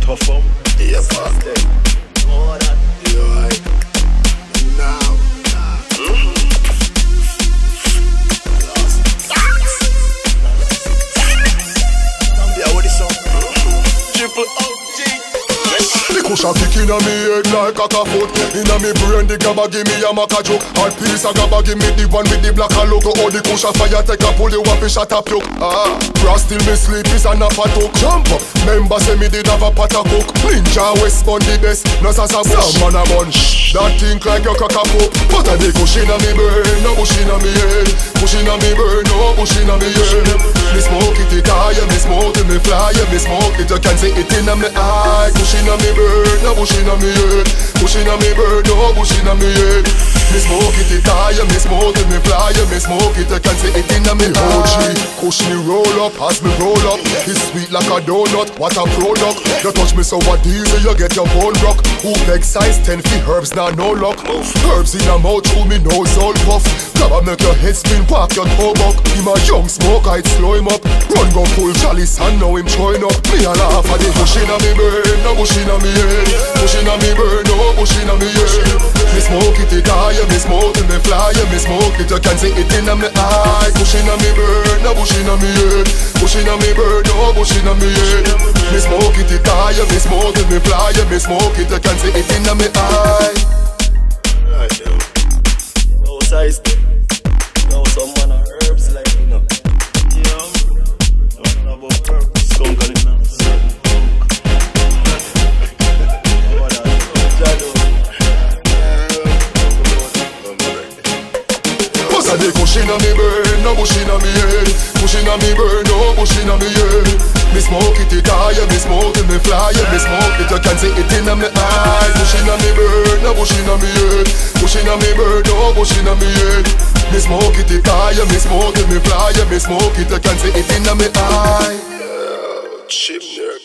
Tough up. Yeah, fuck them. Yeah, The cushion kick inna me head like a foot. Inna me brain the gabba give me a maca joke. All piece of gabba give me the one with the black logo. All the cushion fire take a pull you up fish a puke Ah, brass till me sleep is a nap a took Jump up, member say me did have a pot a cook Ninja West on the best, no sasa bush Some man a bunch, that think like your cock a poke But a the cushion inna me brain, no kush inna me head. Kush inna me brain, no kush inna me head smoke it, me fly smoke it, you can see it inna me eye Kush inna me brain, no kush inna me head. Kush inna me brain, no kush inna me head. Me smoke it, it high, me smoke it, me fly Me smoke it, you can see it inna me eye Push me roll up, as me roll up. It's sweet like a donut, what a product. You touch me so what easy, you get your bone rock Who beg size 10 feet herbs, now no luck. Herbs in a mouth, through me nose all puff A make your head spin, park your buck Him a young smoke, I'd slow him up. Run go full chalice and now him throwing up. Me a laugh at the kush inna me brain, no kush inna me head. Kush inna me brain, no kush inna me head. Me smoke it, it high, me smoke it, me fly Me smoke it, you can see it inna me eye Kush inna me brain, no kush inna me head. Kush inna me brain, no kush inna me head. Me smoke it, it high, me smoke it, me fly Me smoke it, you can see it inna me eye So they cushion on me burn, no bushing on me head Pushing on me burn, no bushing on me head Me smoke it, it higher, me smoke it, me fly Me smoke it, you can see it in me eyes Pushing on me burn, no bushing on me head Pushing on me burn, no bushing on me head Me smoke it, it higher, me smoke it, me fly Me smoke it, you can see it in me eyes Chip, yeah,